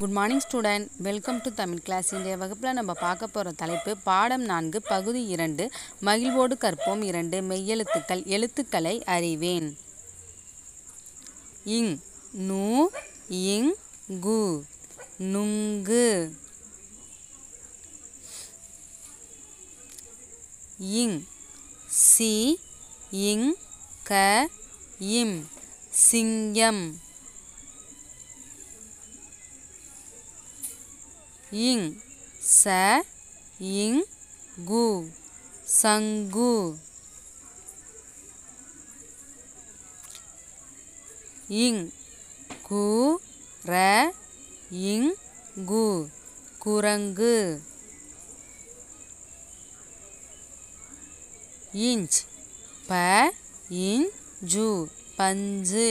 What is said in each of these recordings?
Good morning student welcome to Tamil class இன்றைய வகுப்பில் நம்ம பார்க்க போகிற தலைப்பு பாடம் நான்கு பகுதி இரண்டு மகிழ்வோடு கற்போம் இரண்டு மெய்யெழுத்துக்கள் எழுத்துக்களை அறிவேன். இங் நூ இங் கு நுங்கு. இங் சி இங் க இம் சிங்கம். இங் ச இங் கு சங்கு. இங் கு ர இங் கு குரங்கு. இஞ்ச் ப இஞ்சு பஞ்சு.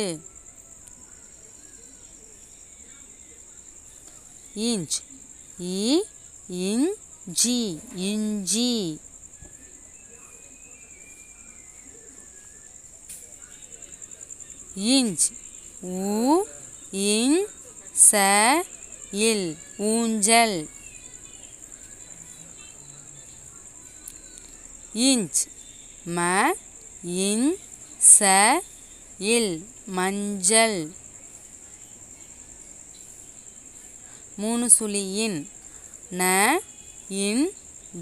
இஞ்ச் இ இஞ்சி இஞ்சி. இஞ்ச் ஊ இன் ச இல் ஊஞ்சல். இஞ்ச் ம இன் ச இல் மஞ்சள். மூணு சுழியின் ந இன்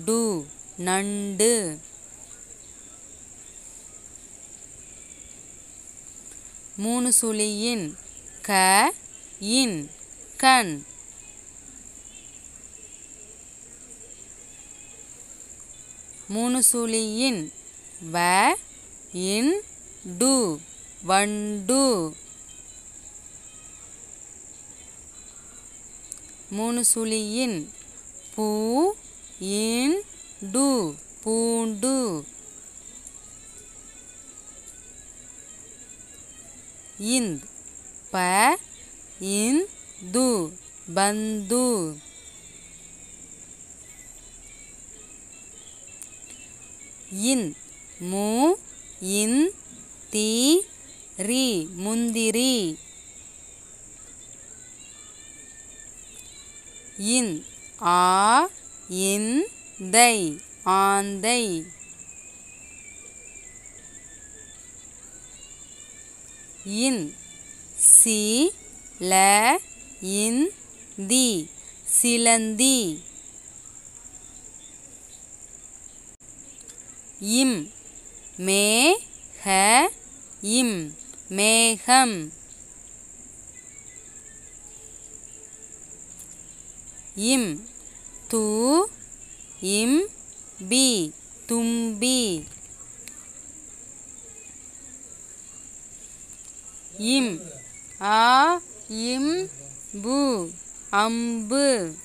டு நண்டு. மூணு சுழியின் க இன் கண். மூணு சுழியின் வ இன் டு வண்டு. மூணு சுழியின் பூ இன் டு பூண்டு. இந்த் ப இன் து பந்து. இன் மு இன் தீ ரி முந்திரி. இன் ஆ இன் தை ஆந்தை. இன் சி ல இன் தி சிலந்தி. இம் மே ஹ இம் மேகம். இம் து இம் பி தும்பி. இம் ஆ இம் பு அம்பு.